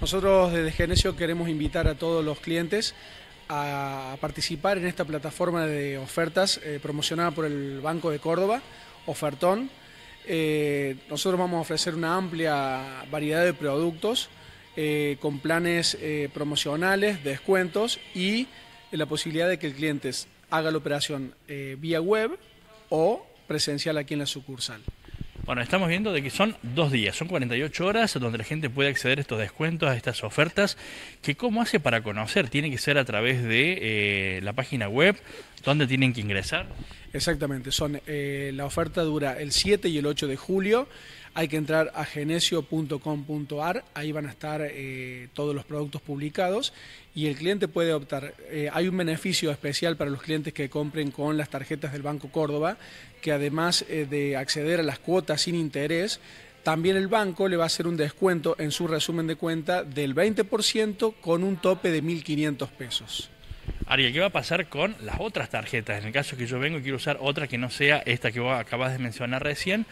Nosotros desde Genesio queremos invitar a todos los clientes a participar en esta plataforma de ofertas eh, promocionada por el Banco de Córdoba, Ofertón. Eh, nosotros vamos a ofrecer una amplia variedad de productos eh, con planes promocionales, descuentos y la posibilidad de que el cliente haga la operación vía web o presencial aquí en la sucursal. Bueno, estamos viendo de que son dos días, son 48 horas donde la gente puede acceder a estos descuentos, a estas ofertas, que cómo hace para conocer, tiene que ser a través de eh, la página web, donde tienen que ingresar. Exactamente, son eh, la oferta dura el 7 y el 8 de julio. Hay que entrar a genesio.com.ar, ahí van a estar eh, todos los productos publicados y el cliente puede optar. Eh, hay un beneficio especial para los clientes que compren con las tarjetas del Banco Córdoba, que además de acceder a las cuotas sin interés, también el banco le va a hacer un descuento en su resumen de cuenta del 20% con un tope de 1.500 pesos. Ariel, ¿qué va a pasar con las otras tarjetas? En el caso que yo vengo y quiero usar otra que no sea esta que vos acabas de mencionar recién,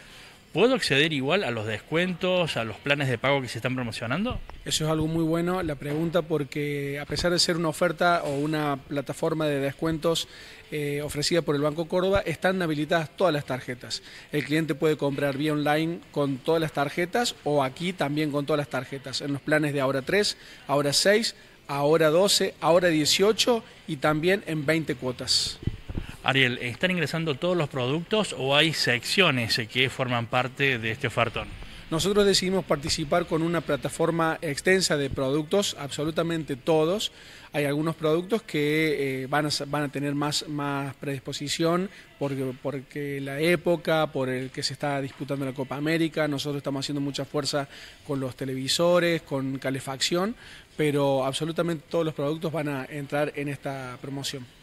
¿puedo acceder igual a los descuentos, a los planes de pago que se están promocionando? Eso es algo muy bueno, la pregunta, porque a pesar de ser una oferta o una plataforma de descuentos eh, ofrecida por el Banco Córdoba, están habilitadas todas las tarjetas. El cliente puede comprar vía online con todas las tarjetas o aquí también con todas las tarjetas, en los planes de ahora 3, ahora 6, ahora 12, ahora 18 y también en 20 cuotas. Ariel, ¿están ingresando todos los productos o hay secciones que forman parte de este ofertón? Nosotros decidimos participar con una plataforma extensa de productos, absolutamente todos. Hay algunos productos que eh, van, a, van, a, tener más, más predisposición porque, porque la época, por el que se está disputando la Copa América, nosotros estamos haciendo mucha fuerza con los televisores, con calefacción, pero absolutamente todos los productos van a entrar en esta promoción.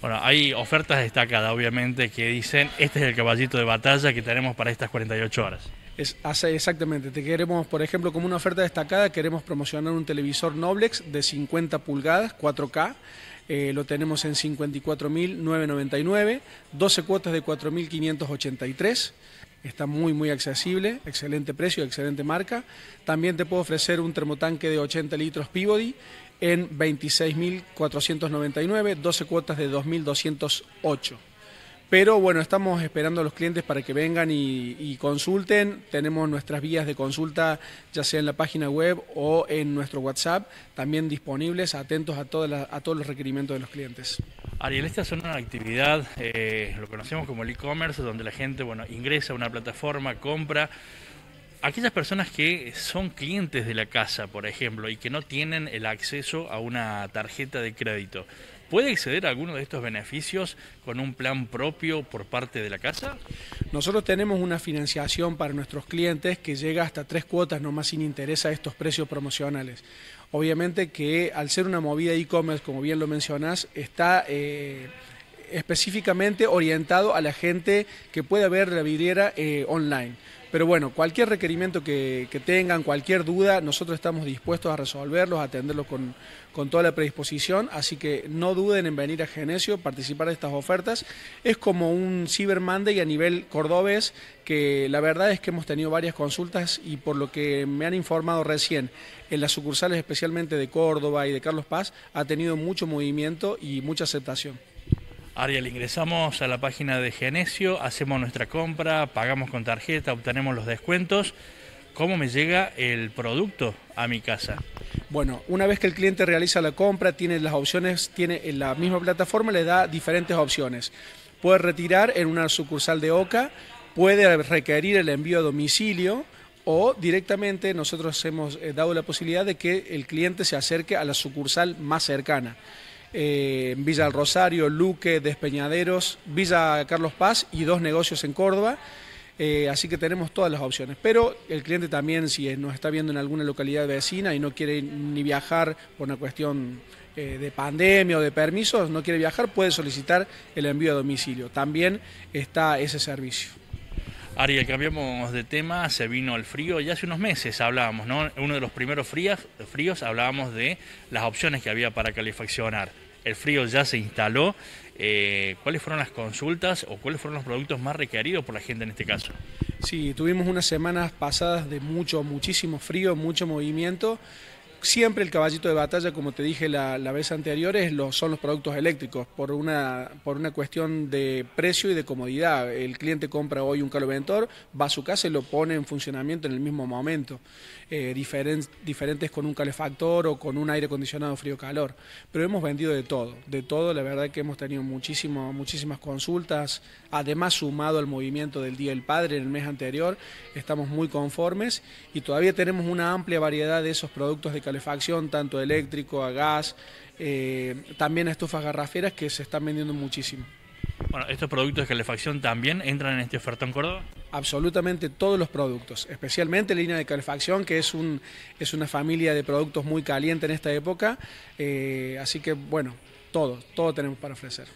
Bueno, hay ofertas destacadas, obviamente, que dicen, este es el caballito de batalla que tenemos para estas 48 horas. Es, exactamente, te queremos, por ejemplo, como una oferta destacada, queremos promocionar un televisor Noblex de 50 pulgadas, 4K. Eh, lo tenemos en 54.999, 12 cuotas de 4.583. Está muy, muy accesible, excelente precio, excelente marca. También te puedo ofrecer un termotanque de 80 litros Peabody en 26.499, 12 cuotas de 2.208. Pero bueno, estamos esperando a los clientes para que vengan y, consulten. Tenemos nuestras vías de consulta, ya sea en la página web o en nuestro WhatsApp, también disponibles, atentos a, a todos los requerimientos de los clientes. Ariel, esta es una actividad, eh, lo conocemos como el e-commerce, donde la gente bueno, ingresa a una plataforma, compra. Aquellas personas que son clientes de la casa, por ejemplo, y que no tienen el acceso a una tarjeta de crédito, ¿Puede acceder a alguno de estos beneficios con un plan propio por parte de la casa? Nosotros tenemos una financiación para nuestros clientes que llega hasta tres cuotas nomás sin interés a estos precios promocionales. Obviamente que al ser una movida e-commerce, como bien lo mencionás, está... Eh, específicamente orientado a la gente que pueda ver la vidriera eh, online. Pero bueno, cualquier requerimiento que, tengan, cualquier duda, nosotros estamos dispuestos a resolverlos, a atenderlos con, toda la predisposición, así que no duden en venir a Genesio, participar de estas ofertas. Es como un Cyber Monday a nivel cordobés, que la verdad es que hemos tenido varias consultas y por lo que me han informado recién, en las sucursales especialmente de Córdoba y de Carlos Paz, ha tenido mucho movimiento y mucha aceptación. Ariel, ingresamos a la página de Genesio, hacemos nuestra compra, pagamos con tarjeta, obtenemos los descuentos. ¿Cómo me llega el producto a mi casa? Bueno, una vez que el cliente realiza la compra, tiene las opciones, tiene en la misma plataforma, le da diferentes opciones. Puede retirar en una sucursal de OCA, puede requerir el envío a domicilio o directamente nosotros hemos eh, dado la posibilidad de que el cliente se acerque a la sucursal más cercana. Eh, Villa del Rosario, Luque, Despeñaderos, Villa Carlos Paz y dos negocios en Córdoba. Eh, así que tenemos todas las opciones. Pero el cliente también, si nos está viendo en alguna localidad vecina y no quiere ni viajar por una cuestión eh, de pandemia o de permisos, no quiere viajar, puede solicitar el envío a domicilio. También está ese servicio. Ariel, cambiamos de tema, se vino el frío, ya hace unos meses hablábamos, ¿no? Uno de los primeros fríos, fríos hablábamos de las opciones que había para calefaccionar. El frío ya se instaló. Eh, ¿Cuáles fueron las consultas o cuáles fueron los productos más requeridos por la gente en este caso? Sí, tuvimos unas semanas pasadas de mucho, muchísimo frío, mucho movimiento. Siempre el caballito de batalla, como te dije la, vez anterior, son los productos eléctricos, por una, por una cuestión de precio y de comodidad. El cliente compra hoy un caloventor, va a su casa y lo pone en funcionamiento en el mismo momento, eh, diferentes con un calefactor o con un aire acondicionado frío-calor. Pero hemos vendido de todo, de todo, la verdad que hemos tenido muchísimo, muchísimas consultas, además sumado al movimiento del Día del Padre en el mes anterior, estamos muy conformes y todavía tenemos una amplia variedad de esos productos de calefacción, tanto eléctrico, a gas, eh, también estufas garraferas que se están vendiendo muchísimo. Bueno, ¿estos productos de calefacción también entran en este ofertón Córdoba? Absolutamente todos los productos, especialmente la línea de calefacción, que es, un, es una familia de productos muy caliente en esta época. Eh, así que, bueno, todo, todo tenemos para ofrecer.